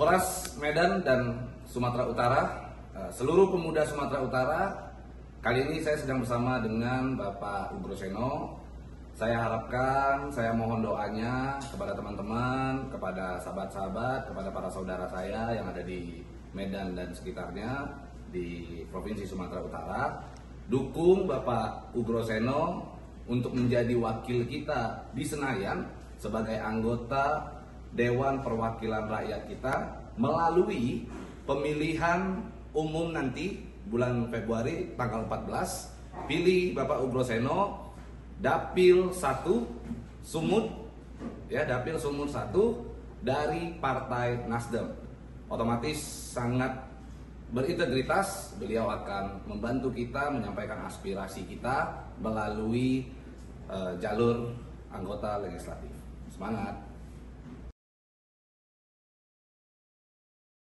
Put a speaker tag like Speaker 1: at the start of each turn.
Speaker 1: Horas Medan dan Sumatera Utara, eh, seluruh pemuda Sumatera Utara, kali ini saya sedang bersama dengan Bapak Ugro Seno. Saya harapkan, saya mohon doanya kepada teman-teman, kepada sahabat-sahabat, kepada para saudara saya yang ada di Medan dan sekitarnya di Provinsi Sumatera Utara, dukung Bapak Ugro Seno untuk menjadi wakil kita di Senayan sebagai anggota Dewan Perwakilan Rakyat kita melalui pemilihan umum nanti bulan Februari tanggal 14 pilih Bapak Ugro Seno Dapil 1 Sumut ya Dapil Sumut 1 dari Partai Nasdem. Otomatis sangat berintegritas beliau akan membantu kita menyampaikan aspirasi kita melalui uh, jalur anggota legislatif. Semangat